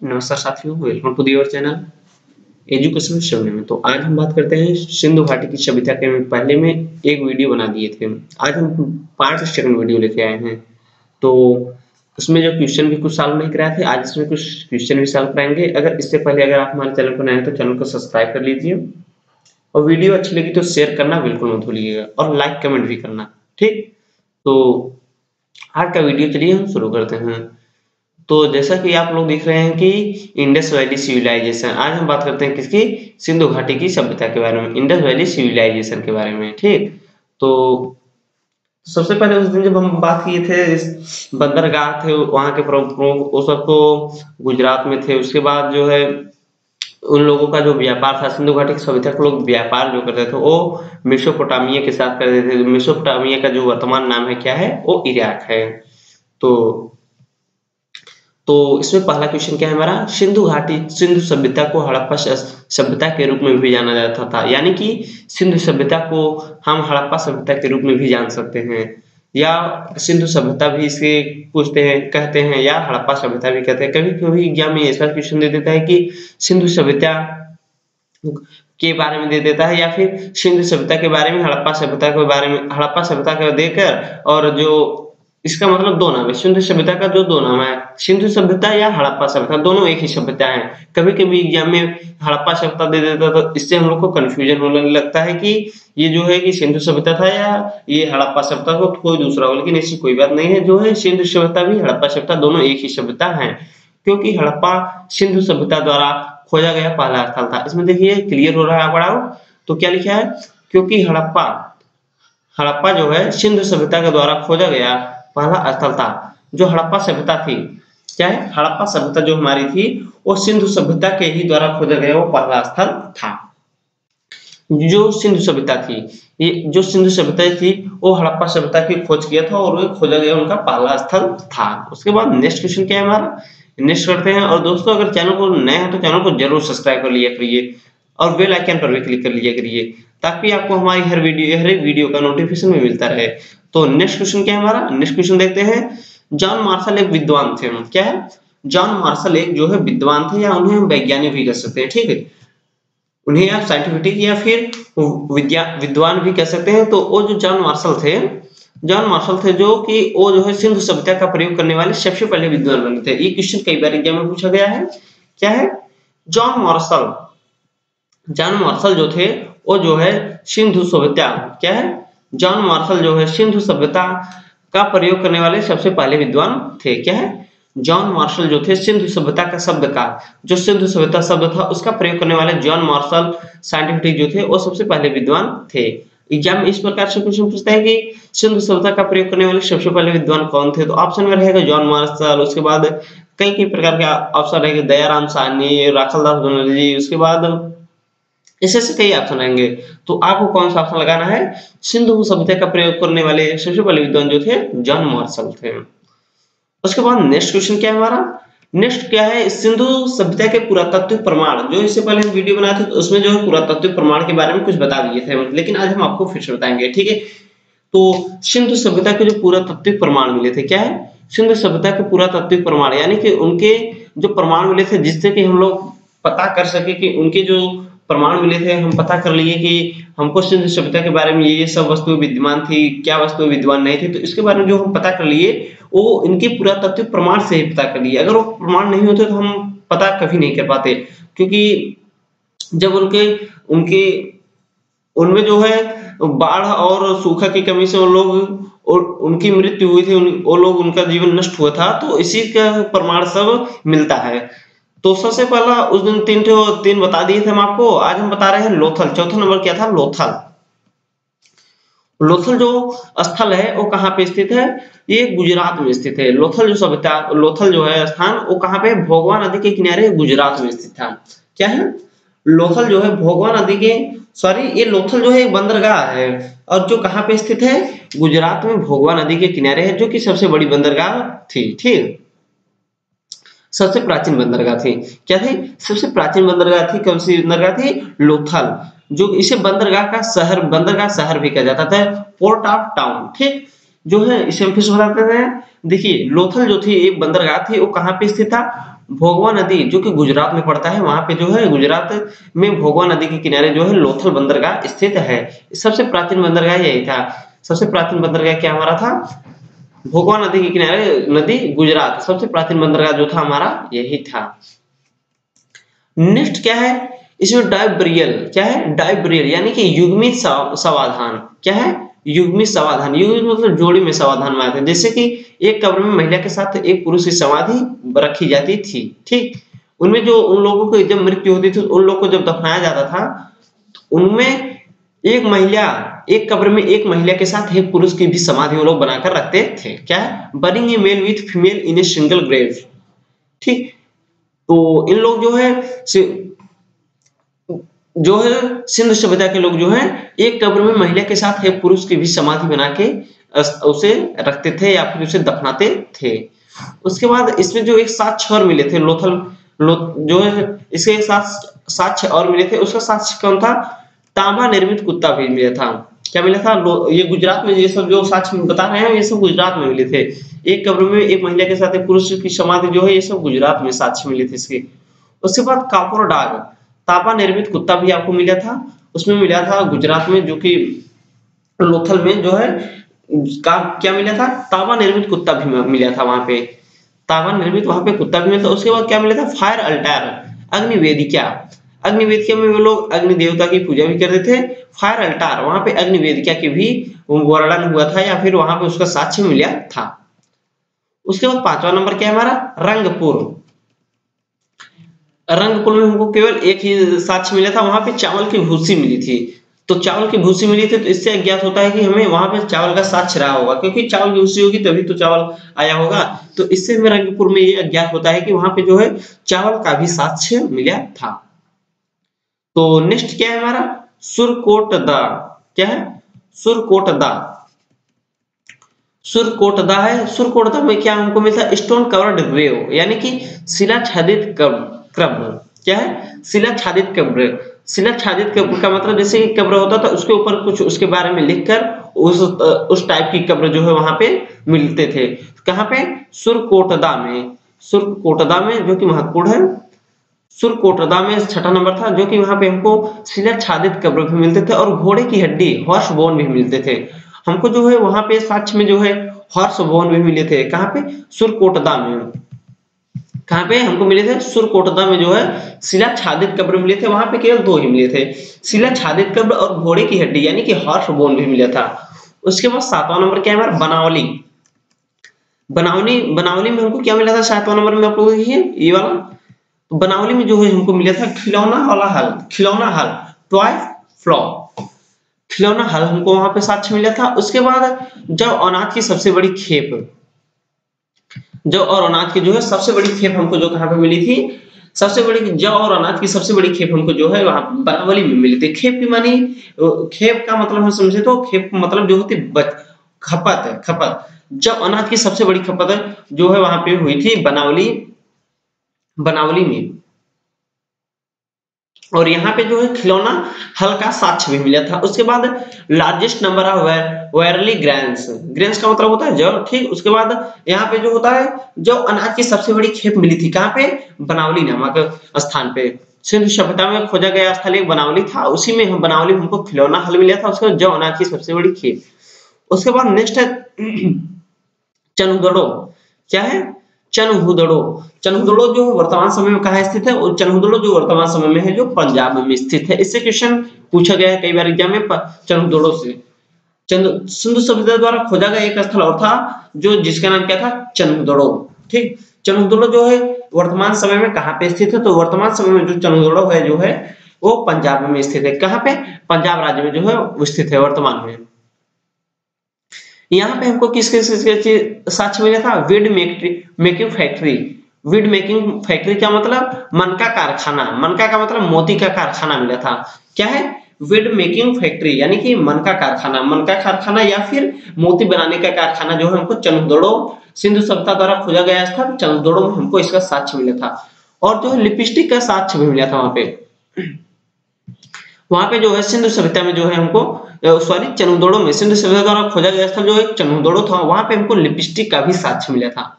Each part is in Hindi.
नमस्कार साथियों welcome to their channel education श्रेणी में। तो आज हम बात करते हैं सिंधु घाटी की सभ्यता के पहले में एक वीडियो बना दिए थे। आज हम पार्ट सेकंड वीडियो लेके आए हैं। तो उसमें जो क्वेश्चन भी कुछ सॉल्व नहीं कराए थे आज इसमें कुछ क्वेश्चन भी सॉल्व कराएँगे। अगर इससे पहले अगर आप हमारे चैनल पर नए हैं तो चैनल को सब्सक्राइब कर लीजिए। और वीडियो अच्छी लगी तो शेयर करना बिल्कुल मत भूलिएगा और लाइक कमेंट भी करना, ठीक? तो आज का वीडियो चलिए हम शुरू करते हैं। तो जैसा कि आप लोग देख रहे हैं कि इंडस वैली सिविलाइजेशन, आज हम बात करते हैं किसकी? सिंधु घाटी की सभ्यता के बारे में, इंडस वैली सिविलाइजेशन के बारे में, ठीक? तो सबसे पहले उस दिन जब हम बात किए थे बंदरगाह थे, वहाँ के प्रमुख, वो सब तो गुजरात में थे। उसके बाद जो है, उन लोगों का जो व्यापार था, सिंधु घाटी की सभ्यता के लोग व्यापार जो करते थे, वो मेसोपोटामिया के साथ करते थे। मेसोपोटामिया का जो वर्तमान नाम है, क्या है? वो इराक है। तो तो इसमें पहला क्वेश्चन क्या है हमारा? सिंधु घाटी, सिंधु सभ्यता को हड़प्पा सभ्यता के रूप में भी जाना जाता था। यानी कि सिंधु सभ्यता को हम हड़प्पा सभ्यता के रूप में भी जान सकते हैं। या सिंधु सभ्यता भी इसे पूछते हैं, कहते हैं, या हड़प्पा सभ्यता भी कहते हैं। कभी कभी एग्ज़ाम में ऐसा क्वेश्चन दे देता है कि सिंधु सभ्यता के बारे में दे देता है, या फिर सिंधु सभ्यता के बारे में, हड़प्पा सभ्यता के बारे में, हड़प्पा सभ्यता को देकर और जो इसका मतलब दो नाम है। सिंधु सभ्यता का जो दो नाम है, सिंधु सभ्यता या हड़प्पा सभ्यता, दोनों एक ही सभ्यता है। कभी कभी एग्ज़ाम में हड़प्पा सभ्यता दे देता तो इससे हम लोग को कंफ्यूजन होने लगता है कि ये जो है कि सिंधु सभ्यता था या ये हड़प्पा सभ्यता हो कोई दूसरा हो, लेकिन ऐसी कोई बात नहीं है। जो है सिंधु सभ्यता भी हड़प्पा सभ्यता दोनों एक ही सभ्यता है। क्योंकि हड़प्पा सिंधु सभ्यता द्वारा खोजा गया पहला स्थल था। इसमें देखिए क्लियर हो रहा है बड़ा तो क्या लिखा है? क्योंकि हड़प्पा हड़प्पा जो है सिंधु सभ्यता के द्वारा खोजा गया। पहला स्थल था जो हड़प्पा सभ्यता थी। क्या है? हड़प्पा सभ्यता जो हमारी थी, वो सिंधु सभ्यता के ही द्वारा खोजा गया वो पहला स्थल था। जो सिंधु सभ्यता थी, ये जो सिंधु सभ्यता थी, वो हड़प्पा सभ्यता की खोज किया था और वो खोजा गया उनका पहला स्थल था। उसके बाद नेक्स्ट क्वेश्चन क्या है हमारा? नेक्स्ट करते हैं और दोस्तों, अगर चैनल को नए हैं तो चैनल को ज़रूर सब्सक्राइब कर लिया करिए और बेल आइकन पर भी क्लिक कर लिया करिए। ताकि आपको हमारी हर वीडियो, हर एक वीडियो का नोटिफिकेशन भी मिलता रहे। तो नेक्स्ट क्वेश्चन क्या है हमारा? नेक्स्ट क्वेश्चन देखते हैं। जॉन मार्शल एक विद्वान थे। क्या है? जॉन मार्शल एक जो है विद्वान थे या उन्हें हम वैज्ञानिक भी कह सकते हैं, ठीक है? उन्हें आप साइंटिफिक या फिर विद्या, विद्वान भी कह सकते हैं। तो वो जो जॉन मार्शल थे जॉन मार्शल थे जो कि वो जो है सिंधु सभ्यता का प्रयोग करने वाले सबसे पहले विद्वान बने थे। ये क्वेश्चन कई बार एग्ज़ाम में पूछा गया है। क्या है? जॉन मार्शल जॉन मार्शल जो थे वो जो है सिंधु सभ्यता। क्या है? जॉन मार्शल जो है सिंधु सभ्यता का प्रयोग करने वाले सबसे पहले विद्वान थे। क्या है? जॉन मार्शल जो थे, सिंधु सभ्यता का शब्द का जो सिंधु सभ्यता शब्द था, उसका प्रयोग करने वाले जॉन मार्शल साइंटिफिक जो थे, वो सबसे पहले विद्वान थे। एग्ज़ाम इस प्रकार से क्वेश्चन पूछता है कि सिंधु सभ्यता का प्रयोग करने वाले सबसे पहले विद्वान कौन थे? तो ऑप्शन में रहेगा जॉन मार्शल, उसके बाद कई कई प्रकार के ऑप्शन रहेंगे। दयाराम साहनी, राखल दास बनर्जी उसके बाद ऐसे ऐसे कई ऑप्शन आएँगे। तो आपको कौन सा ऑप्शन लगाना है? सिंधु सभ्यता का प्रयोग करने वाले सबसे पहले विद्वान जो थे, जॉन मार्शल थे। उसके बाद नेक्स्ट क्वेश्चन क्या है हमारा? नेक्स्ट क्या है? सिंधु सभ्यता के पुरातत्व प्रमाण। जो इससे पहले हम वीडियो बनाए थे तो उसमें जो है पुरातत्व प्रमाण के बारे में कुछ बता दिए थे लेकिन आज हम आपको फिर से बताएँगे, ठीक है? तो सिंधु सभ्यता के जो पुरातत्व प्रमाण मिले थे, क्या है? सिंधु सभ्यता के पुरातत्व प्रमाण, यानी कि उनके जो प्रमाण मिले थे, जिससे कि हम लोग पता कर सके कि उनके जो प्रमाण मिले थे, हम पता कर लिए कि हमको सिंधु सभ्यता के बारे में ये सब वस्तु विद्यमान थी, क्या वस्तु विद्यमान नहीं थी तो इसके बारे में जो हम पता कर लिए, वो इनके पुरातत्व प्रमाण से ही पता कर लिए। अगर वो प्रमाण नहीं होते तो हम पता कभी नहीं कर पाते, क्योंकि जब उनके उनके, उनमें जो है, बाढ़ और सूखा की कमी से वो लोग, और उनकी मृत्यु हुई थी वो लोग उनका जीवन नष्ट हुआ था तो इसी का प्रमाण सब मिलता है। तो सबसे पहला उस दिन तीन तीन बता दिए थे हम आपको। आज हम बता रहे हैं लोथल। चौथा नंबर क्या था? लोथल। लोथल जो स्थल है, वो कहाँ पे स्थित है? ये गुजरात में स्थित है। लोथल जो सभ्यता, लोथल जो है स्थान, वो कहाँ पे? भोगवा नदी के किनारे गुजरात में स्थित था। क्या है? लोथल जो है, भोगवा नदी के सॉरी ये लोथल जो है, एक बंदरगाह है। और जो कहाँ पे स्थित है? गुजरात में भोगवा नदी के किनारे है, जो कि सबसे बड़ी बंदरगाह थी। ठीक। सबसे प्राचीन बंदरगाह थी। क्या थी? सबसे प्राचीन बंदरगाह थी कौन सी बंदरगाह थी? लोथल, जो इसे बंदरगाह का शहर, बंदरगाह शहर भी कहा जाता था, पोर्ट ऑफ़ टाउन, ठीक? जो है, इसे हम फिर बताते हैं। देखिए, लोथल जो थी, एक बंदरगाह थी, वो कहाँ पे स्थित था? भोगवा नदी, जो कि गुजरात में पड़ता है, वहाँ पे जो है, गुजरात में भोगवा नदी के किनारे जो है, लोथल बंदरगाह स्थित है। सबसे प्राचीन बंदरगाह यही था। सबसे प्राचीन बंदरगाह क्या हमारा था? भोगवा नदी के किनारे, नदी गुजरात, सबसे प्राचीन बंदरगाह जो था हमारा, यही था। नेक्स्ट क्या है? इसमें डाइब्रियल क्या है? डाइब्रियल यानी कि युग्मित समाधान क्या है? युग्मित समाधान युग्मित मतलब जोड़ी में समाधान में आते हैं जैसे कि एक कब्र में महिला के साथ एक पुरुष की समाधि रखी जाती थी, ठीक? उनमें जो उन लोगों की जब मृत्यु होती थी, उन लोगों को जब दफनाया जाता था, उनमें एक महिला एक कब्र में एक महिला के साथ एक पुरुष की भी समाधि वो लोग बनाकर रखते थे। क्या? है burying a male with female in a single grave ठीक? तो इन लोग जो है जो है सिंध सभ्यता के लोग जो है एक कब्र में महिला के साथ एक पुरुष की भी समाधि बना के उसे रखते थे या फिर उसे दफनाते थे। उसके बाद इसमें जो एक साक्ष्य और मिले थे लोथल लो, जो है इसके एक साथ साक्ष्य और मिले थे। उसका साक्ष्य कौन था? तांबा निर्मित कुत्ता भी मिला था। क्या मिला था? ये गुजरात में ये सब जो साक्ष्य बता रहे हैं, ये सब गुजरात में मिले थे। एक कब्र में एक महिला के साथ एक पुरुष की समाधि जो है, ये सब गुजरात में साक्ष्य मिले थे इसके। उसके बाद कापुर डाग। तापा निर्मित कुत्ता भी आपको मिला था। उसमें मिला था गुजरात में जो कि लोथल में जो है, का क्या मिला था? तावा निर्मित कुत्ता भी मिला था वहाँ पे। तावा निर्मित वहाँ पे कुत्ता भी मिला था। उसके बाद क्या मिला था? Fire Altair. अग्निवेदिका अग्निवेदिका में वो लोग अग्नि देवता की पूजा भी करते थे, फायर अल्टार, वहाँ पे अग्निवेदिका की भी वर्णन हुआ था या फिर वहाँ पे उसका साक्ष्य मिला था। उसके बाद पांचवा नंबर क्या है हमारा? रंगपुर। रंगपुर में हमको केवल एक ही साक्ष्य मिला था, वहाँ पे चावल की भूसी मिली थी। तो चावल की भूसी मिली थी तो इससे अज्ञात होता है कि हमें वहाँ पे चावल का साक्ष्य रहा होगा, क्योंकि चावल की भूसी होगी तभी तो चावल आया होगा। तो इससे हमें रंगपुर में ये अज्ञात होता है कि वहाँ पे जो है चावल का भी साक्ष्य मिला था। तो नेक्स्ट क्या है हमारा? सुरकोट दा क्या है? सुरकोट दा सुरकोट दा है। सुरकोट दा में क्या हमको मिलता है? स्टोन कवर्ड ग्रेव यानी कि शिला छादित कब्र क्या है? शिला छादित कब्र। शिला छादित कब्र का मतलब जैसे कब्र होता था, उसके ऊपर कुछ उसके बारे में लिखकर उस उस टाइप की कब्र जो है वहाँ पे मिलते थे। कहाँ पे? सुरकोटदा में। सुरकोटदा में जो कि महत्वपूर्ण है सुरकोटदा में छठा नंबर था, जो कि वहाँ पे हमको शिला छादित कब्र भी मिलते थे और घोड़े की हड्डी हॉर्स बोन भी मिलते थे। हमको जो है वहाँ पे साक्ष्य में जो है हॉर्स बोन भी मिले थे। कहाँ पे? सुरकोटदा में। कहाँ पे हमको मिले थे? सुरकोटदा में जो है शिला छादित कब्र मिले थे। वहाँ पे केवल दो ही मिले थे। शिला छादित कब्र और घोड़े की हड्डी, यानी कि हॉर्स बोन भी मिला था। उसके बाद सातवां नंबर क्या है बनावली। बनावली बनावली में हमको क्या मिला था सातवां नंबर में आप लोग ये वाला। तो बनावली में जो है हमको मिला था खिलौना वाला हल, खिलौना हल, टॉय फ्लॉ। खिलौना हल हमको वहाँ पे साक्ष्य मिला था। उसके बाद जब अनाज की सबसे बड़ी खेप जौ और अनाज की जो है सबसे बड़ी खेप हमको जो कहाँ पे मिली थी, सबसे बड़ी जौ और अनाज की सबसे बड़ी खेप हमको जो है वहाँ बनावली में मिली थी। खेप की मानी खेप का मतलब हम समझे तो खेप मतलब जो होती खपत है खपत। जब अनाज की सबसे बड़ी खपत जो है वहाँ पे हुई थी बनावली बनावली में। और यहाँ पे जो है खिलौना हल्का साक्ष्य भी मिला था। उसके बाद largest number of barley grains grains का मतलब होता है जब ठीक। उसके बाद यहाँ पे जो होता है, जो अनाज की सबसे बड़ी खेप मिली थी, कहाँ पे? बनावली नामक स्थान पे। सिंधु सभ्यता में खोजा गया स्थल एक बनावली था। उसी में हम बनावली हमको खिलौना हल मिला था, उसके जो अनाज की सबसे बड़ी खेप। उसके बाद नेक्स्ट है चनुगढ़ो क्या है? चनहुदड़ो। चनहुदड़ो जो वर्तमान समय में कहा स्थित है? और चनहुदड़ो जो वर्तमान समय में है जो पंजाब में स्थित है। इससे क्वेश्चन पूछा गया है कई बार एग्ज़ाम में चनहुदड़ो से। चंद सिंधु सभ्यता द्वारा खोजा गया एक स्थल और था जो जिसका नाम क्या था? चनहुदड़ो। ठीक? चनहुदड़ो जो है, वर्तमान समय में कहाँ पे स्थित है? तो वर्तमान समय में जो चनहुदड़ो है जो है, वो पंजाब में स्थित है। कहाँ पे? पंजाब राज्य में जो है स्थित है वर्तमान में। यहाँ पे हमको किस किस किस साक्ष्य मिला था? Bead making factory bead making factory क्या मतलब? मन का कारखाना। मनका का मतलब? मोती का कारखाना मिला था। क्या है? विड मेकिंग फैक्ट्री यानी कि मनका कारखाना। मनका कारखाना या फिर मोती बनाने का कारखाना जो है हमको चंदोड़ो, सिंधु सभ्यता द्वारा खोजा गया था चंदोड़ो में हमको इसका साक्ष्य मिला था। और जो है, लिपस्टिक का साक्ष्य भी मिला था वहाँ पे। वहाँ पे जो है सिंधु सभ्यता में जो है हमको सॉरी चनुदोड़ो में, सिंधु सभ्यता द्वारा खोजा गया स्थल जो एक चनुदोड़ो था, वहाँ पे हमको लिपस्टिक का भी साक्ष्य मिला था।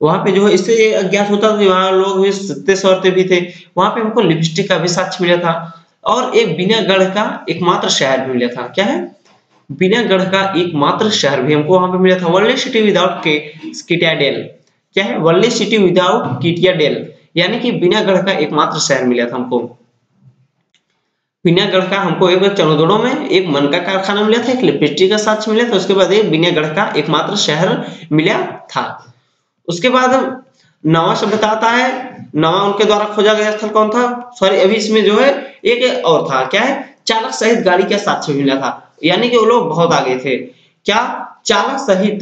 वहाँ पे जो है, इससे अज्ञात होता था कि वहाँ लोग भी सत्य सौरते भी थे, वहाँ पे हमको लिपस्टिक का भी साक्ष्य मिला था। और एक बिनागढ़ का एकमात्र शहर भी मिला था। क्या है? बिना गढ़ का एकमात्र शहर भी हमको वहाँ पे मिला था वर्ल्ड सिटी विदाउट के किटियाडेल क्या है? वर्ल्ड सिटी विदाउट किटियाडेल यानी कि बिना गढ़ का एकमात्र शहर मिला था हमको। बिनागढ़ का हमको एक चनोदड़ों में एक मन का कारखाना मिला था एक लिपस्टिक का साक्ष्य मिला था उसके बाद एक बिनागढ़ का एकमात्र शहर मिला था। उसके बाद नवा सभ्यता आता है नवा उनके द्वारा खोजा गया स्थल कौन था? सॉरी अभी इसमें जो है एक और था क्या है? चालक सहित गाड़ी का साक्ष्य मिला था यानी कि वो लोग बहुत आगे थे। क्या? चालक सहित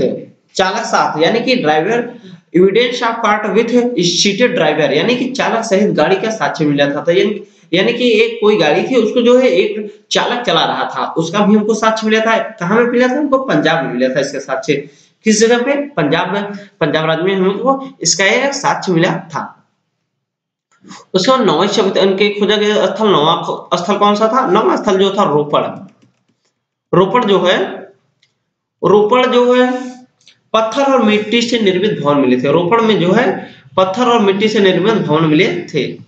चालक साथ यानी कि driver evidence of cart with seated driver यानी कि चालक सहित गाड़ी का साक्ष्य मिला था, था यानी यानी कि एक कोई गाड़ी थी, उसको जो है एक चालक चला रहा था, उसका भी हमको साक्ष्य मिला था। कहाँ में मिला था? हमको पंजाब में मिला था इसका साक्ष्य। किस जगह पे? पंजाब में, पंजाब राज्य में हमको इसका एक साक्ष्य मिला था। उसके बाद नौवे शब्द उनके खोजा गया स्थल, नवा स्थल कौन सा था? नवा स्थल जो था रोपड़। रोपड़ जो है, रोपड़ जो है, पत्थर और मिट्टी से निर्मित भवन मिले थे। रोपड़ में जो है, पत्थर और मिट्टी से निर्मित भवन मिले थे।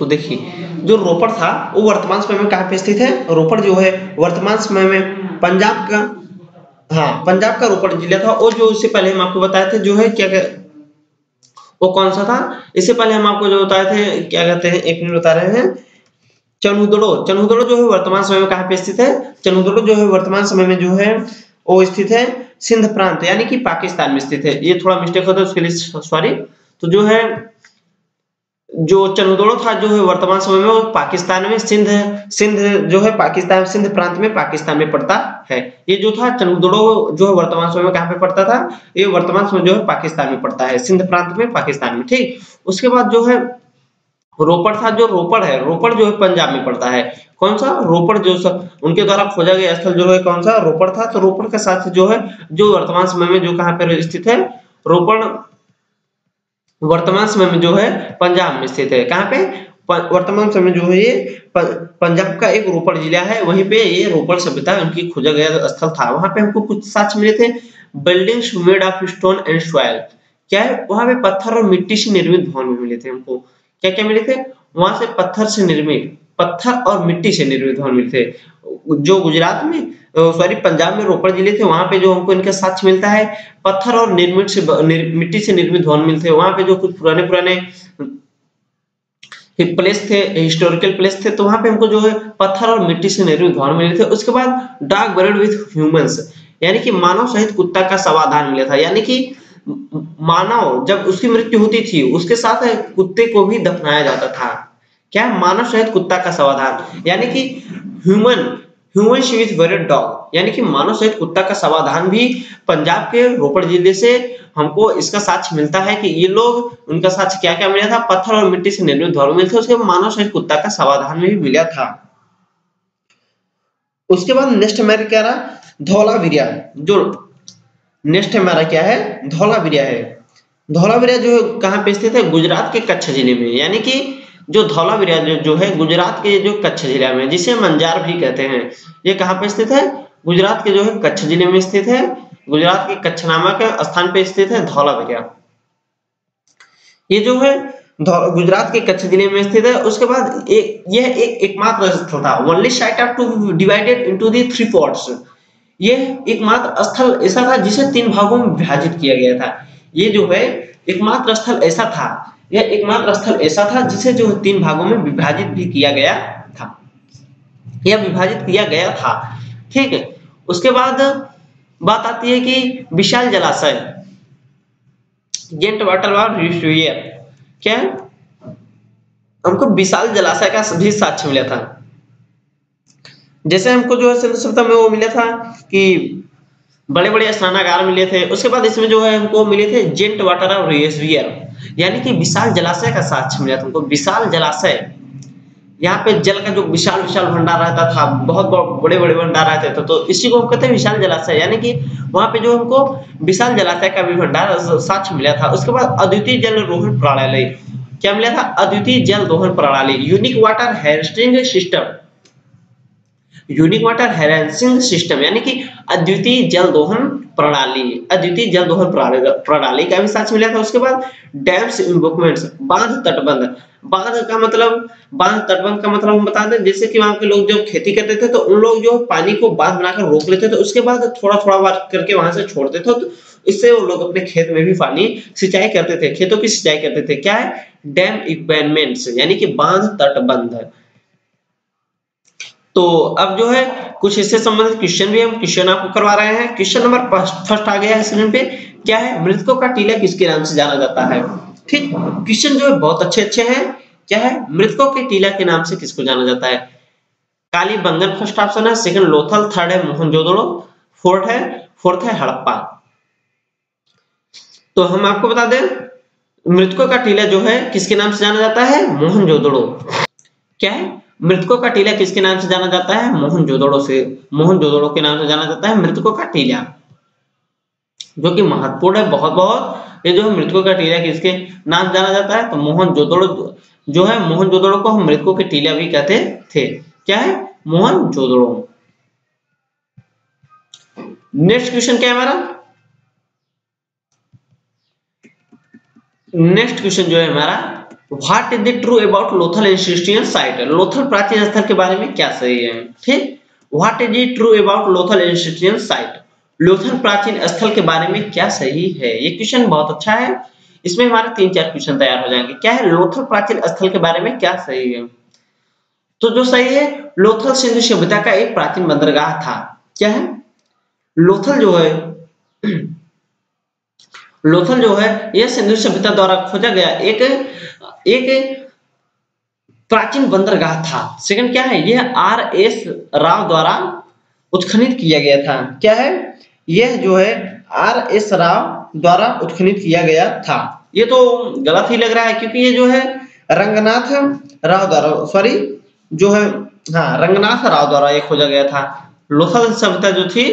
तो देखिए, जो रोपड़ था, वो वर्तमान समय में कहाँ पे स्थित है? रोपड़ जो है, वर्तमान समय में पंजाब का हाँ पंजाब का रोपड़ जिला था। और जो इससे पहले हम आपको बताए थे, जो है, क्या क्या, वो कौन सा था? इससे पहले हम आपको जो बताए थे, क्या कहते हैं, एक मिनट बता रहे हैं। चनुदड़ो चनुदड़ो जो है, वर्तमान समय में कहाँ पे स्थित है? चनुदड़ो जो है, वर्तमान समय में जो है, वो स्थित है सिंध प्रांत, यानी कि पाकिस्तान में स्थित है। ये थोड़ा मिस्टेक होता है, उसके लिए सॉरी तो जो है जो चनुदोड़ो था जो है वर्तमान समय में वो पाकिस्तान में सिंध सिंध जो है पाकिस्तान, सिंध प्रांत में पाकिस्तान में पड़ता है। ये जो था चनुदोड़ो जो है वर्तमान समय में कहाँ पे पड़ता था? ये वर्तमान समय जो है पाकिस्तान में पड़ता है, सिंध प्रांत में, पाकिस्तान में, ठीक? उसके बाद जो है रोपड़ था जो रोपड़ है, रोपड़ जो है पंजाब में पड़ता है। कौन सा? रोपड़ जो सब उनके द्वारा खोजा गया स्थल जो है कौन सा? रोपड़ था। तो रोपड़ के साथ जो है, जो वर्तमान समय में जो कहाँ पे स्थित है, रोपड़ वर्तमान समय में जो है, पंजाब में स्थित है। कहाँ पे? वर्तमान समय जो है, ये पंजाब का एक रोपड़ जिला है, वहीं पे ये रोपड़ सभ्यता उनकी खोजा गया स्थल था। वहाँ पे हमको कुछ साक्ष्य मिले थे, buildings made of stone and soil. क्या है? वहाँ पे पत्थर और मिट्टी से निर्मित भवन भी मिले थे हमको। क्या क्या मिले थे? वहाँ से पत्थर से निर्मित, पत्थर और मिट्टी से निर्मित भवन मिले थे। जो गुजरात में सॉरी पंजाब में रोपड़ ज़िले थे वहाँ पे जो हमको इनका साक्ष्य मिलता है पत्थर और निर्मित से निर, मिट्टी से निर्मित भवन मिलते हैं। वहाँ पे जो कुछ पुराने पुराने प्लेस थे हिस्टोरिकल प्लेस थे तो वहाँ पे हमको जो है पत्थर और मिट्टी से निर्मित भवन मिले थे। उसके बाद डार्क बर्ड विथ ह्यूमंस यानी कि मानव सहित कुत्ता का समाधान मिला था। यानी कि मानव जब उसकी मृत्यु होती थी उसके साथ कुत्ते को भी दफनाया जाता था। क्या? मानव सहित कुत्ता का समाधान। यानी कि human human with buried dog यानी कि मानव सहित कुत्ता का समाधान भी पंजाब के रोपड़ ज़िले से हमको इसका साक्ष्य मिलता है कि ये लोग, उनका साक्ष्य क्या क्या मिला था? पत्थर और मिट्टी से निर्मित धर्म मिलते उसके मानव सहित कुत्ता का समाधान भी मिला था। उसके बाद नेक्स्ट हमारे क्या रहा? धौला बिरिया जो नेक्स्ट हमारा क्या है? धौला बिरिया है। धौला बिरिया जो कहाँ पे स्थित है? गुजरात के कच्छ ज़िले में। यानी कि जो धौलावीरा जो, है गुजरात के जो कच्छ जिला में जिसे मंजार भी कहते हैं। ये कहाँ पे स्थित है? गुजरात के जो है कच्छ ज़िले में स्थित है। गुजरात के कच्छ नामक स्थान पे स्थित है धौलावीरा ये जो है गुजरात के कच्छ ज़िले में स्थित है। उसके बाद एक यह एक एकमात्र स्थल था। Only site are to divided into the three parts ये एकमात्र स्थल ऐसा था जिसे तीन भागों में विभाजित किया गया था। ये जो है एकमात्र स्थल ऐसा था यह एकमात्र स्थल ऐसा था जिसे जो तीन भागों में विभाजित भी किया गया था। यह विभाजित किया गया था। ठीक है। उसके बाद बात आती है कि विशाल जलाशय जेंट वाटर क्या? हमको विशाल जलाशय का भी साक्ष्य मिला था। जैसे हमको जो है सिंधु में वो मिला था कि बड़े बड़े स्नानागार मिले थे। उसके बाद इसमें जो है हमको मिले थे जेंट वाटर ऑफ़ और यानी कि विशाल जलाशय का साक्ष्य मिला तुमको विशाल जलाशय। यहाँ पे जल का जो विशाल विशाल भंडार रहता था, बहुत बड़े बड़े भंडार रहते थे तो इसी को हम कहते हैं विशाल जलाशय। यानी कि वहाँ पे जो हमको विशाल जलाशय का भी भंडार, साक्ष्य मिला था। उसके बाद अद्वितीय जल रोहन प्रणाली क्या मिला था? अद्वितीय जल दोहन प्रणाली unique water harvesting system. Unique water harvesting system यानी कि अद्वितीय जल दोहन प्रणाली, अद्वितीय जल दोहन प्रणाली का भी साक्ष्य मिला था उसके बाद डैम्स इन्वोकमेंट्स बाँध तटबंध। बाँध का मतलब बाँध तटबंध का मतलब हम बता दें, जैसे कि वहाँ के लोग जब खेती करते थे तो उन लोग जो पानी को बाँध बनाकर रोक लेते थे उसके बाद थोड़ा थोड़ा बार करके वहाँ से छोड़ते थे तो इससे वो लोग अपने खेत में भी पानी सिंचाई करते थे, खेतों की सिंचाई करते थे। क्या है? डैम इक्वेपमेंट्स यानी कि बाँध तटबंध। तो अब जो है, कुछ इससे संबंधित क्वेश्चन भी हम क्वेश्चन आपको करवा रहे हैं। क्वेश्चन नंबर फ़र्स्ट आ गया है स्क्रीन पे। क्या है? मृतकों का टीला किसके नाम से जाना जाता है? ठीक क्वेश्चन जो है, बहुत अच्छे अच्छे हैं। क्या है? मृतकों के टीला के नाम से किसको जाना जाता है? काली बंगन फ़र्स्ट ऑप्शन है। सेकंड लोथल थर्ड है मोहनजोदड़ो फोर्थ है फोर्थ है हड़प्पा। तो हम आपको बता दें, मृतकों का टीला जो है, किसके नाम से जाना जाता है? मोहनजोदड़ो। क्या है? मृतकों का टीला किसके नाम से जाना जाता है? मोहन जोदड़ो से। मोहनजोदड़ो के नाम से जाना जाता है मृतकों का टीला। जो कि महत्वपूर्ण है बहुत बहुत ये जो है मृतकों का टीला किसके नाम जाना जाता है? तो मोहन जोदड़ो जो है मोहन जोदड़ो को हम मृतकों के टीला भी कहते थे। क्या है? मोहन जोदड़ो। नेक्स्ट क्वेश्चन क्या है हमारा? नेक्स्ट क्वेश्चन जो है हमारा what is the true about Lothal institution site Lothal प्राचीन स्थल के बारे में क्या सही है? ठीक? What is the true about Lothal institution site Lothal प्राचीन स्थल के बारे में क्या सही है? ये क्वेश्चन बहुत अच्छा है। इसमें हमारे तीन चार क्वेश्चन तैयार हो जाएँगे। क्या है? लोथल प्राचीन स्थल के बारे में क्या सही है? तो जो सही है लोथल सिंधु सभ्यता का एक प्राचीन बंदरगाह था। क्या है? लोथल जो है लोथल जो है, यह सिंधु सभ्यता द्वारा खोजा गया एक एक प्राचीन बंदरगाह था। सेकंड क्या है? यह आर एस राव द्वारा उत्खनित किया गया था। क्या है? यह जो है आर एस राव द्वारा उत्खनित किया गया था। ये तो गलत ही लग रहा है, क्योंकि ये जो है रंगनाथ राव द्वारा सॉरी जो है हाँ रंगनाथ राव द्वारा ये खोजा गया था। लोथल सभ्यता जो थी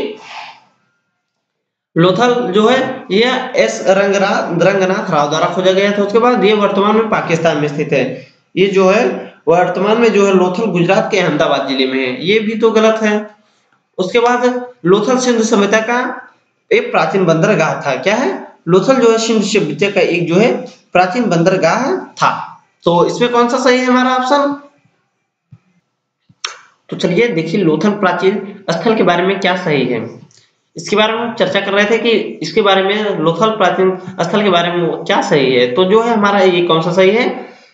लोथल जो है यह एस रंगनाथ रंगनाथ राव द्वारा खोजा गया था। उसके बाद ये वर्तमान में पाकिस्तान में स्थित है। ये जो है, वर्तमान में जो है लोथल गुजरात के अहमदाबाद ज़िले में है। ये भी तो गलत है। उसके बाद लोथल सिंधु सभ्यता का एक प्राचीन बंदरगाह था। क्या है? लोथल जो है, सिंधु सभ्यता का एक जो है, प्राचीन बंदरगाह था। तो इसमें कौन सा सही है हमारा ऑप्शन तो चलिए, देखिए लोथल प्राचीन स्थल के बारे में क्या सही है। इसके बारे में चर्चा कर रहे थे कि इसके बारे में लोथल प्राचीन स्थल के बारे में क्या सही है? तो जो है हमारा ये कौन सा सही है?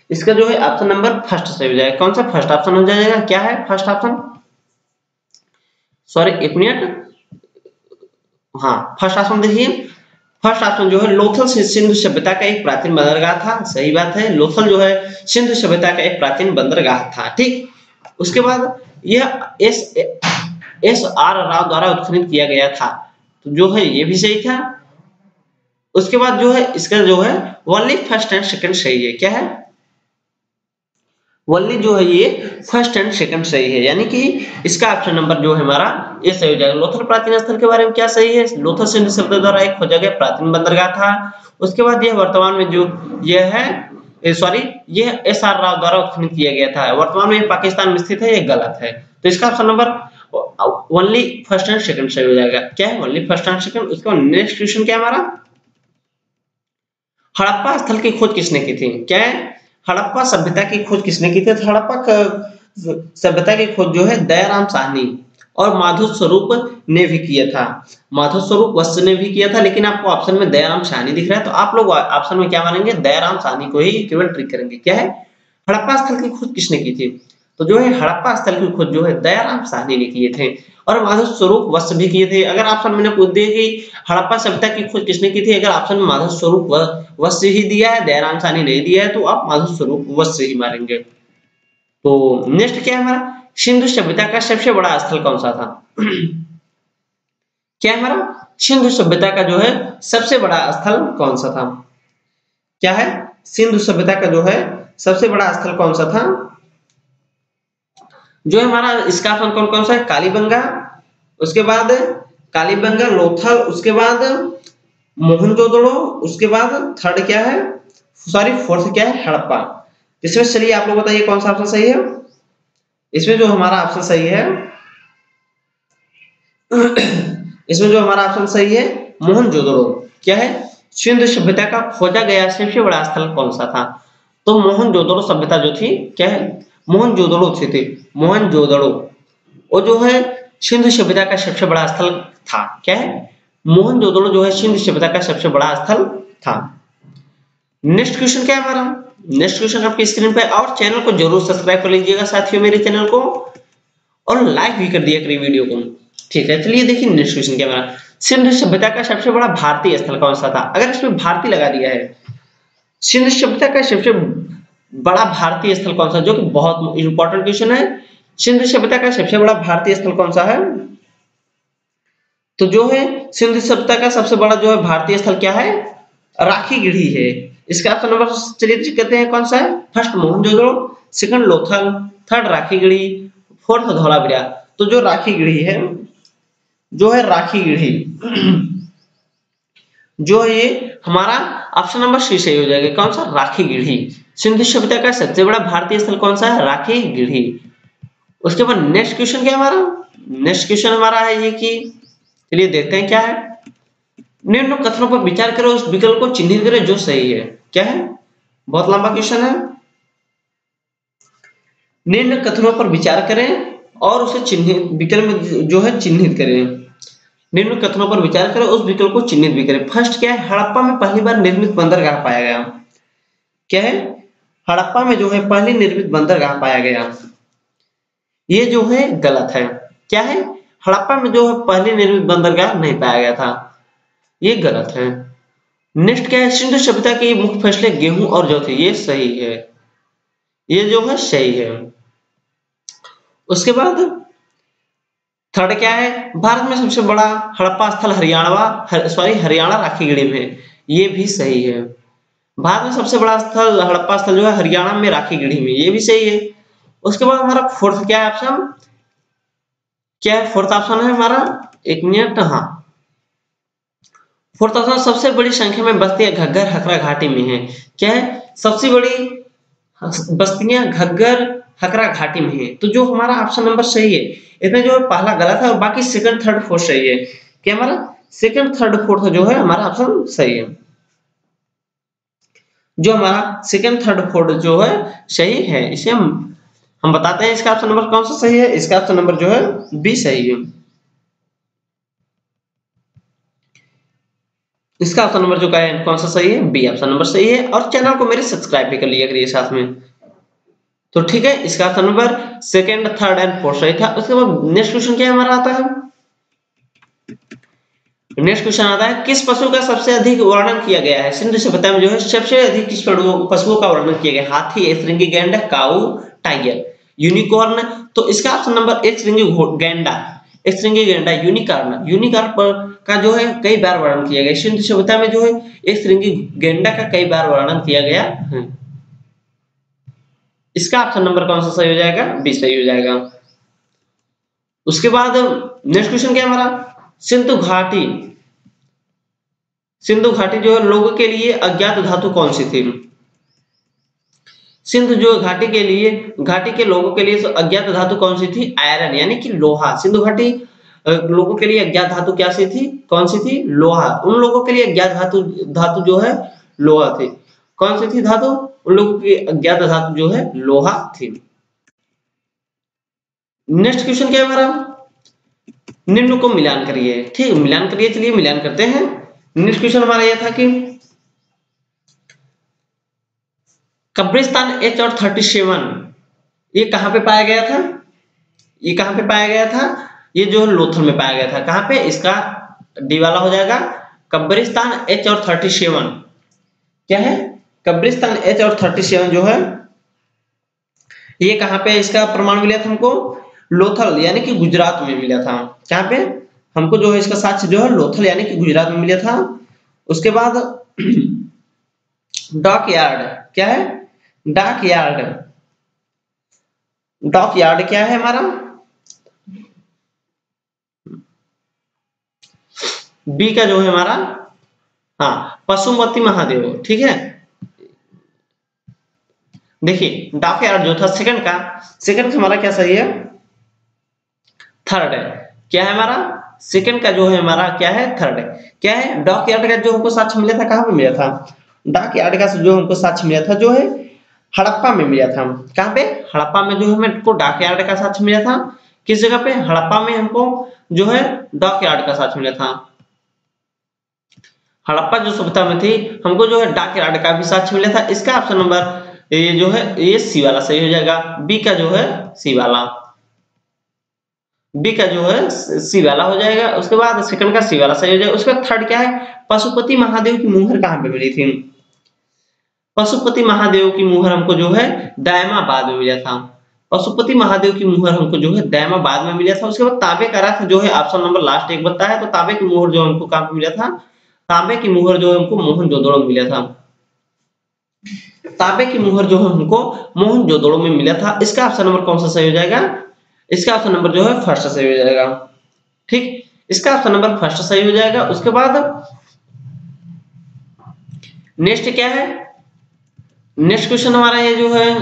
इसका जो है ऑप्शन नंबर फ़र्स्ट सही हो जाएगा। कौन सा फ़र्स्ट ऑप्शन हो जाएगा? क्या है फ़र्स्ट ऑप्शन सॉरी एक मिनट हाँ फ़र्स्ट ऑप्शन देखिए। फ़र्स्ट ऑप्शन जो है लोथल सिंधु सभ्यता का एक प्राचीन बंदरगाह था। सही बात है लोथल जो है सिंधु सभ्यता का एक प्राचीन बंदरगाह था, ठीक? उसके बाद यह एस आर राव द्वारा उत्खनित किया गया था। तो जो है, ये भी सही था। उसके बाद जो है, इसका जो है ओनली फ़र्स्ट एंड सेकंड सही है। क्या है? ओनली जो है, ये फ़र्स्ट एंड सेकंड सही है। यानी कि इसका ऑप्शन नंबर जो है हमारा, ये सही हो जाएगा। लोथल प्राचीन स्थल के बारे में क्या सही है? लोथल सिंधु शब्द द्वारा एक खोजा गया प्राचीन बंदरगाह था। उसके बाद यह वर्तमान में जो, यह है सॉरी यह एस आर राव द्वारा उत्खनित किया गया था। वर्तमान में पाकिस्तान में स्थित है ये गलत है। तो इसका option number only first and second सही हो जाएगा। क्या है? ओनली फ़र्स्ट एंड सेकंड उसके बाद नेक्स्ट क्वेश्चन क्या हमारा? हड़प्पा स्थल की खोज किसने की थी? क्या है? हड़प्पा सभ्यता की खोज किसने की थी? हड़प्पा सभ्यता की खोज जो है दयाराम साहनी और माधव स्वरूप ने भी किया था। माधव स्वरूप वस्त ने भी किया था, लेकिन आपको ऑप्शन में दयाराम साहनी दिख रहा है तो आप लोग ऑप्शन में क्या मानेंगे? दयाराम साहनी को ही केवल ट्रिक करेंगे। क्या है? हड़प्पा स्थल की खोज किसने की थी? तो जो है हड़प्पा स्थल की खोज जो है दयाराम साहनी ने किए थे और माधव स्वरूप वस्त भी किए थे। अगर ऑप्शन मैंने पूछ दिया कि हड़प्पा सभ्यता की खोज किसने की थी? अगर ऑप्शन में माधव स्वरूप वस्त ही दिया है, दयाराम साहनी नहीं दिया है तो आप माधव स्वरूप वस्त ही मारेंगे। तो नेक्स्ट क्या है हमारा? सिंधु सभ्यता का सबसे बड़ा स्थल कौन सा था? क्या हमारा? सिंधु सभ्यता का जो है सबसे बड़ा स्थल कौन सा था? क्या है? सिंधु सभ्यता का जो है सबसे बड़ा स्थल कौन सा था? जो हमारा इसका ऑप्शन कौन कौन सा है? कालीबंगा, उसके बाद कालीबंगा लोथल, उसके बाद मोहनजोदड़ो, उसके बाद थर्ड क्या है? सॉरी फोर्थ क्या है? हड़प्पा। इसमें चलिए आप लोग बताइए कौन सा ऑप्शन सही है? इसमें जो हमारा ऑप्शन सही है, इसमें जो हमारा ऑप्शन सही है, मोहनजोदड़ो। क्या है? सिंधु सभ्यता का खोजा गया सबसे बड़ा स्थल कौन सा था? तो मोहनजोदड़ो सभ्यता जो थी, क्या है? मोहनजोदड़ो थे। मोहनजोदड़ो वो जो है, सिंधु सभ्यता का सबसे बड़ा स्थल था। क्या है? मोहनजोदड़ो जो है, सिंधु सभ्यता का सबसे बड़ा स्थल था। नेक्स्ट क्वेश्चन क्या है हमारा? नेक्स्ट क्वेश्चन आपकी स्क्रीन पे और चैनल को ज़रूर सब्सक्राइब कर लीजिएगा साथियों मेरे चैनल को। और लाइक भी कर दिया करिए वीडियो को। ठीक है, चलिए देखिए नेक्स्ट क्वेश्चन क्या हमारा। सिंधु सभ्यता का सबसे बड़ा भारतीय स्थल कौन सा था? अगर इसमें भारतीय लगा दिया है, सिंधु सभ्यता का सबसे बड़ा भारतीय स्थल कौन सा जो कि बहुत इंपॉर्टेंट क्वेश्चन है। सिंधु सभ्यता का सबसे बड़ा भारतीय स्थल कौन सा है? तो जो है, सिंधु सभ्यता का सबसे बड़ा जो है भारतीय स्थल क्या है? राखी गिढ़ी है। इसका ऑप्शन नंबर चलिए कहते हैं, कौन सा है? First Mohenjodaro second Lothal third Rakhigarhi fourth Dholavira. तो जो राखी गिढ़ी है, जो है राखी गिढ़ी जो है ये हमारा ऑप्शन नंबर सी सही हो जाएगा। कौन सा? राखी गिढ़ी सिंधु सभ्यता का सबसे बड़ा भारतीय स्थल कौन सा है? राखी गिढ़ी। उसके बाद नेक्स्ट क्वेश्चन क्या हमारा? नेक्स्ट क्वेश्चन हमारा है ये कि, चलिए देखते हैं क्या है। निम्न कथनों पर विचार करें, उस विकल्प को चिन्हित करें जो सही है। क्या है? बहुत लंबा क्वेश्चन है। निम्न कथनों पर विचार करें और उसे चिन्हित, विकल्प जो है चिन्हित करें। निम्न कथनों पर विचार करें, उस विकल्प को चिन्हित भी करें। फ़र्स्ट क्या है? हड़प्पा में पहली बार निर्मित बंदरगाह पाया गया। क्या है? हड़प्पा में जो है पहली निर्मित बंदरगाह पाया गया? ये जो है गलत है। क्या है? हड़प्पा में जो है पहली निर्मित बंदरगाह नहीं पाया गया था? ये गलत है। नेक्स्ट क्या है? सिंधु सभ्यता के मुख्य फैसले गेहूँ और जौ थे। ये सही है। ये जो है सही है। उसके बाद थर्ड क्या है? भारत में सबसे बड़ा हड़प्पा स्थल हरियाणा हर, सॉरी हरियाणा राखी गढ़ी में। ये भी सही है। भारत में सबसे बड़ा स्थल, हड़प्पा स्थल जो है, हरियाणा में राखी गढ़ी में ये भी सही है। उसके बाद हमारा फोर्थ क्या है ऑप्शन क्या है फोर्थ ऑप्शन है हमारा? एक मिनट हाँ। फोर्थ ऑप्शन सबसे बड़ी संख्या में बस्तियाँ घग्गर हकरा घाटी में है। क्या है? सबसे बड़ी बस्तियाँ घग्गर हकरा घाटी में है। तो जो हमारा ऑप्शन नंबर सही है। इसमें जो पहला गलत है और बाकी सेकंड थर्ड फोर्थ सही है। क्या हमारा? सेकंड थर्ड फोर्थ जो है, हमारा ऑप्शन सही है। जो हमारा सेकेंड थर्ड फोर्थ जो है, सही है। इसे हम हम बताते हैं इसका ऑप्शन नंबर कौन सा सही है? इसका ऑप्शन नंबर जो है बी सही है। इसका ऑप्शन नंबर जो का है कौन सा सही है? बी ऑप्शन नंबर सही है। और चैनल को मेरे सब्सक्राइब भी कर लिया करिए साथ में। तो ठीक है, इसका option number second third and fourth सही था। उसके बाद नेक्स्ट क्वेश्चन क्या हमारा आता है? नेक्स्ट क्वेश्चन आता है किस पशु का सबसे अधिक वर्णन किया गया है? सिंधु सभ्यता में जो है सबसे अधिक किस पशुओं का वर्णन किया गया? हाथी श्रृंगी गैंडा काऊ टाइगर। यूनिकॉर्न तो इसका ऑप्शन नंबर एक श्रृंगी गैंडा। श्रृंगी गैंडा यूनिकॉर्न। यूनिकॉर्न पर का जो है कई बार वर्णन किया गया। सिंधु सभ्यता में जो है एक श्रृंगी गेंडा का कई बार वर्णन किया गया। है इसका ऑप्शन नंबर कौन सा सही हो जाएगा? बी सही हो जाएगा। उसके बाद नेक्स्ट क्वेश्चन क्या हमारा? सिंधु घाटी। सिंधु घाटी जो है, लोगों के लिए अज्ञात धातु कौन सी थी? सिंधु जो घाटी के लिए, घाटी के लोगों के लिए अज्ञात धातु कौन सी थी? आयरन, यानी कि लोहा। सिंधु घाटी लोगों के लिए अज्ञात धातु क्या सी थी? कौन सी थी? लोहा। उन लोगों के लिए अज्ञात धातु धातु जो है, लोहा थी। कौन सी थी धातु? उन लोगों की अज्ञात धातु जो है, लोहा थी। नेक्स्ट क्वेश्चन क्या है हमारा? निम्न को मिलान करिए। ठीक, मिलान करिए, चलिए मिलान करते हैं। नेक्स्ट क्वेश्चन हमारा यह था कि कब्रिस्तान एच और थर्टी सेवन, ये कहाँ पे पाया गया था? ये कहाँ पे पाया गया था? ये जो लोथल में पाया गया था। कहाँ पे? इसका डी वाला हो जाएगा। कब्रिस्तान एच और थर्टी सेवन। क्या है? कब्रिस्तान एच और थर्टी सेवन जो है, ये कहाँ पे इसका प्रमाण मिला था हमको? लोथल, यानी कि गुजरात में मिला था। कहाँ पे? हमको जो है इसका साक्ष्य जो है, लोथल, यानी कि गुजरात में मिला था। उसके बाद डॉक यार्ड क्या है? डाक यार्ड डॉक यार्ड क्या है हमारा? बी का जो है हमारा हाँ पशुमती महादेव, ठीक है? देखिए डाक यार्ड जो था, सेकंड का। सेकंड का हमारा क्या सही है? थर्ड है। क्या है हमारा? सेकंड का जो है हमारा, क्या है? थर्ड है। क्या है? डॉक यार्ड का जो हमको साक्ष्य मिला था, कहाँ पे मिला था? डाक यार्ड का जो हमको साक्ष्य मिला था, जो है हड़प्पा में मिला था। कहाँ पे? हड़प्पा में जो हमको डाक यार्ड का साक्ष्य मिला था। किस जगह पे? हड़प्पा में हमको जो है डॉक यार्ड का साक्ष्य मिला था। हड़प्पा जो सभ्यता में थी, हमको जो है डाक यार्ड का भी साक्ष्य मिला था। इसका ऑप्शन नंबर ये जो है, ये सी वाला सही हो जाएगा। बी का जो है सी वाला। बी का जो है सी वाला हो जाएगा। उसके बाद सेकंड का सी वाला सही हो जाएगा। उसके थर्ड क्या है? पशुपति महादेव की मुहर कहाँ पे मिली थी? पशुपति महादेव की मुहर हमको जो है, दायमाबाद में मिला था। पशुपति महादेव की मुहर हमको जो है, दायमाबाद में मिला था। उसके बाद ताबे का रथ जो है ऑप्शन नंबर लास्ट एक बताया तो ताबे की मुहर जो हमको कहाँ पे मिला था? तांबे की मुहर जो है, हमको मोहन जोदड़ो में मिला था। तांबे की मुहर जो है, हमको मोहन जोदड़ो में मिला था। इसका ऑप्शन नंबर कौन सा सही हो जाएगा? इसका ऑप्शन नंबर जो है फ़र्स्ट सही हो जाएगा। ठीक? इसका ऑप्शन नंबर फ़र्स्ट सही हो जाएगा। उसके बाद नेक्स्ट क्या है? नेक्स्ट क्वेश्चन हमारा ये जो है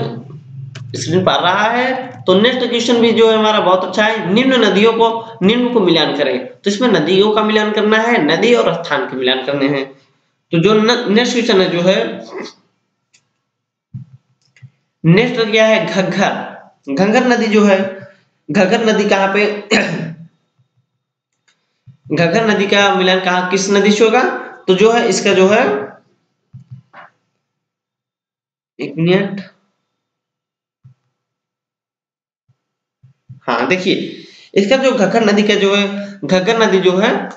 स्क्रीन पर रहा है। तो नेक्स्ट क्वेश्चन भी जो है हमारा बहुत अच्छा है। निम्न नदियों को, निम्न को मिलान करें। तो इसमें नदियों का मिलान करना है, नदी और स्थान के मिलान करने हैं। तो जो नेक्स्ट क्वेश्चन है जो है नेक्स्ट क्या है? घग्घर। घग्घर नदी जो है घग्घर नदी कहाँ पे? घग्घर नदी का मिलान कहा, किस नदी से होगा? तो जो है, इसका जो है, एक मिनट। हाँ देखिए, इसका जो घग्गर नदी का जो है घग्गर नदी जो है,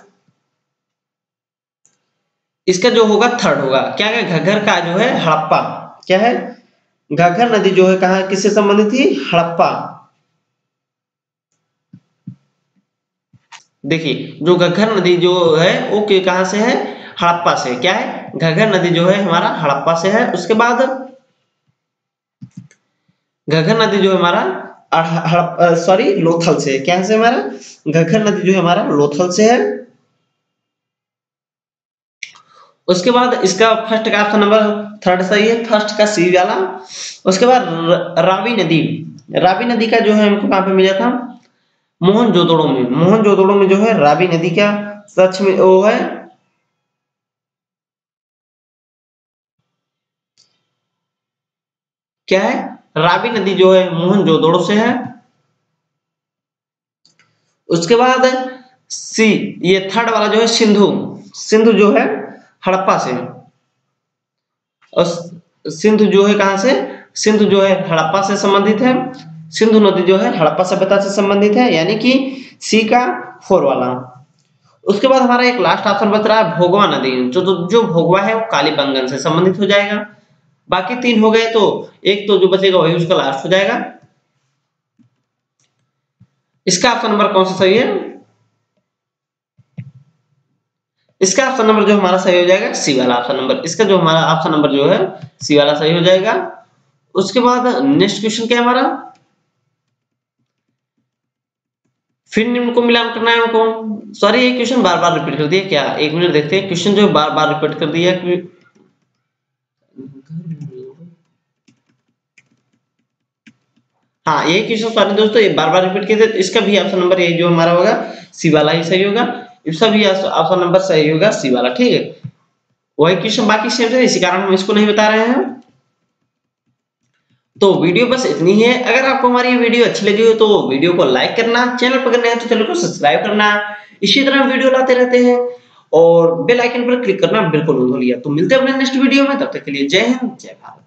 इसका जो होगा थर्ड होगा। क्या है? घग्गर का जो है, हड़प्पा। क्या है? घग्गर नदी जो है कहा, किससे संबंधित थी? हड़प्पा। देखिए, जो घग्गर नदी जो है, वो कहा से है? हड़प्पा से। क्या है? घग्गर नदी जो है हमारा हड़प्पा से है। उसके बाद घग्गर नदी जो है हमारा सॉरी लोथल से क्या से हमारा? घग्घर नदी जो है हमारा लोथल से है। उसके बाद इसका फ़र्स्ट का ऑप्शन नंबर थर्ड सही है। फ़र्स्ट का सी वाला। उसके बाद रावी नदी। रावी नदी का जो है हमको कहाँ पे मिला था? मोहन जोदड़ो में, मोहन जोदड़ो में जो है रावी नदी का सच में वो है? क्या है? रावी नदी जो है, मोहन जोदड़ो से है। उसके बाद, सी, ये थर्ड वाला जो है, सिंधु। सिंधु जो है, हड़प्पा से। सिंधु जो है, कहाँ से? सिंधु जो है, हड़प्पा से संबंधित है। सिंधु नदी जो है, हड़प्पा सभ्यता से संबंधित है, यानी कि सी का फोर वाला। उसके बाद हमारा एक लास्ट ऑप्शन बच रहा है, भोगवा नदी। जो जो भोगवा है, वो काली बंगन से संबंधित हो जाएगा। बाकी तीन हो गए तो एक तो जो बचेगा, वही उसका लास्ट हो जाएगा। इसका ऑप्शन नंबर कौन सा सही है? इसका ऑप्शन नंबर जो हमारा सही हो जाएगा सी वाला ऑप्शन नंबर इसका जो हमारा ऑप्शन नंबर जो है सी वाला सही हो जाएगा। उसके बाद नेक्स्ट क्वेश्चन क्या हमारा? फिर निम्न को मिलान करना है हमको सॉरी ये क्वेश्चन बार बार रिपीट कर दिया क्या? एक मिनट देखते हैं। क्वेश्चन जो बार बार रिपीट कर दिया हाँ ये क्वेश्चन सॉरी दोस्तों ये बार बार रिपीट किए थे। इसका भी ऑप्शन नंबर ये जो हमारा होगा सी वाला ही सही होगा। इसका भी ऑप्शन नंबर सही होगा सी वाला, ठीक है? वही क्वेश्चन बाकी सेम है इसी कारण हम इसको नहीं बता रहे हैं। तो वीडियो बस इतनी है अगर आपको हमारी ये वीडियो अच्छी लगी हो तो वीडियो को लाइक करना, चैनल पर करना है तो चैनल को सब्सक्राइब करना। इसी तरह वीडियो लाते रहते हैं और बेल आइकन पर क्लिक करना बिल्कुल तो मिलते हैं अपने नेक्स्ट वीडियो में, तब तक के लिए जय हिंद, जय भारत।